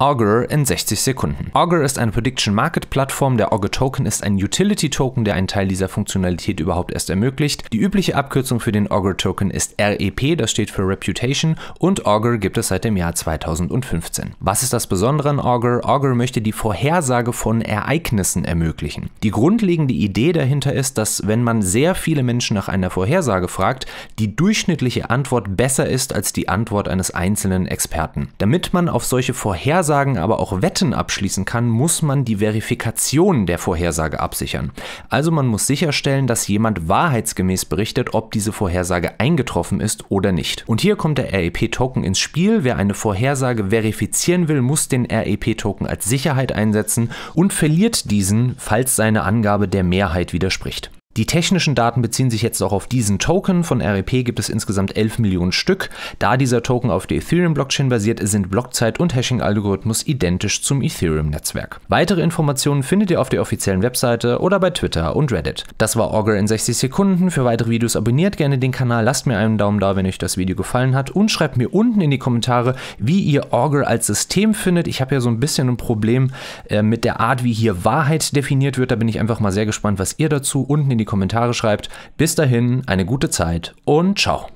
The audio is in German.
Augur in 60 Sekunden. Augur ist eine Prediction Market Plattform. Der Augur Token ist ein Utility Token, der einen Teil dieser Funktionalität überhaupt erst ermöglicht. Die übliche Abkürzung für den Augur Token ist REP, das steht für Reputation und Augur gibt es seit dem Jahr 2015. Was ist das Besondere an Augur? Augur möchte die Vorhersage von Ereignissen ermöglichen. Die grundlegende Idee dahinter ist, dass wenn man sehr viele Menschen nach einer Vorhersage fragt, die durchschnittliche Antwort besser ist als die Antwort eines einzelnen Experten. Damit man auf solche Vorhersagen Vorhersagen, aber auch Wetten abschließen kann, muss man die Verifikation der Vorhersage absichern. Also man muss sicherstellen, dass jemand wahrheitsgemäß berichtet, ob diese Vorhersage eingetroffen ist oder nicht. Und hier kommt der REP-Token ins Spiel. Wer eine Vorhersage verifizieren will, muss den REP-Token als Sicherheit einsetzen und verliert diesen, falls seine Angabe der Mehrheit widerspricht. Die technischen Daten beziehen sich jetzt auch auf diesen Token. Von REP gibt es insgesamt 11 Millionen Stück. Da dieser Token auf der Ethereum-Blockchain basiert, sind Blockzeit und Hashing-Algorithmus identisch zum Ethereum-Netzwerk. Weitere Informationen findet ihr auf der offiziellen Webseite oder bei Twitter und Reddit. Das war Augur in 60 Sekunden. Für weitere Videos abonniert gerne den Kanal, lasst mir einen Daumen da, wenn euch das Video gefallen hat und schreibt mir unten in die Kommentare, wie ihr Augur als System findet. Ich habe ja so ein bisschen ein Problem äh, mit der Art, wie hier Wahrheit definiert wird. Da bin ich einfach mal sehr gespannt, was ihr dazu unten in die Kommentare schreibt. Bis dahin, eine gute Zeit und ciao.